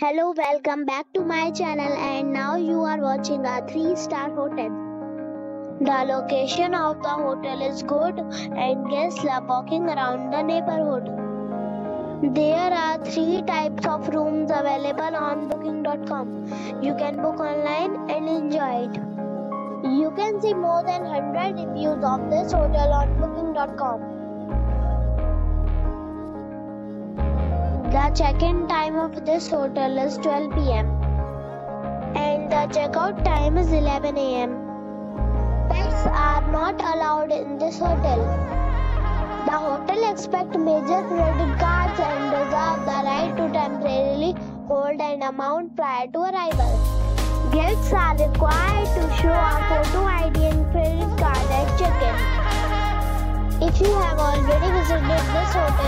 Hello, welcome back to my channel and now you are watching a 3 star hotel. The location of the hotel is good and guests love walking around the neighborhood. There are 3 types of rooms available on booking.com. You can book online and enjoy it. You can see more than 100 reviews of this hotel on booking.com. The check-in time of this hotel is 12 pm and the checkout time is 11 am. Pets are not allowed in this hotel. The hotel accepts major credit cards and reserve the right to temporarily hold an amount prior to arrival. Guests are required to show a photo ID and credit card at check-in. If you have already visited this hotel,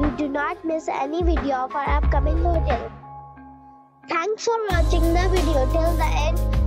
you do not miss any video of our upcoming hotel. Thanks for watching the video till the end.